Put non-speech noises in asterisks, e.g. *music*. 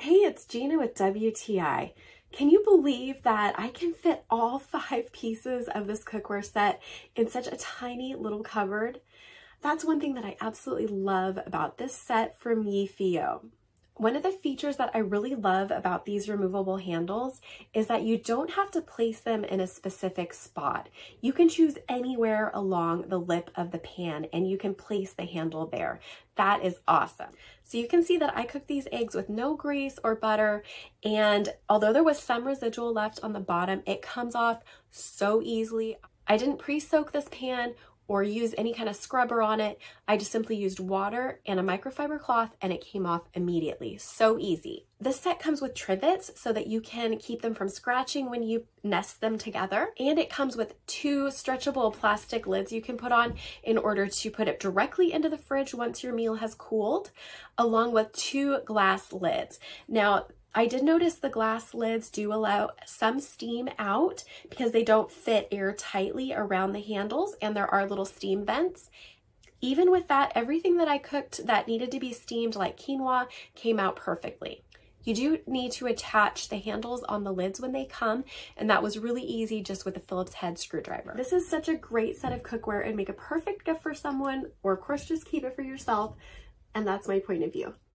Hey, it's Gina with WTI. Can you believe that I can fit all *laughs* five pieces of this cookware set in such a tiny little cupboard? That's one thing that I absolutely love about this set from YIIFEEO. One of the features that I really love about these removable handles is that you don't have to place them in a specific spot. You can choose anywhere along the lip of the pan and you can place the handle there. That is awesome. So you can see that I cooked these eggs with no grease or butter and although there was some residual left on the bottom, it comes off so easily. I didn't pre-soak this pan or use any kind of scrubber on it. I just simply used water and a microfiber cloth and it came off immediately. So easy. This set comes with trivets so that you can keep them from scratching when you nest them together. And it comes with two stretchable plastic lids you can put on in order to put it directly into the fridge once your meal has cooled, along with two glass lids. Now, I did notice the glass lids do allow some steam out because they don't fit air tightly around the handles and there are little steam vents. Even with that, everything that I cooked that needed to be steamed like quinoa came out perfectly. You do need to attach the handles on the lids when they come, and that was really easy just with a Phillips head screwdriver. This is such a great set of cookware and make a perfect gift for someone, or of course just keep it for yourself, and that's my point of view.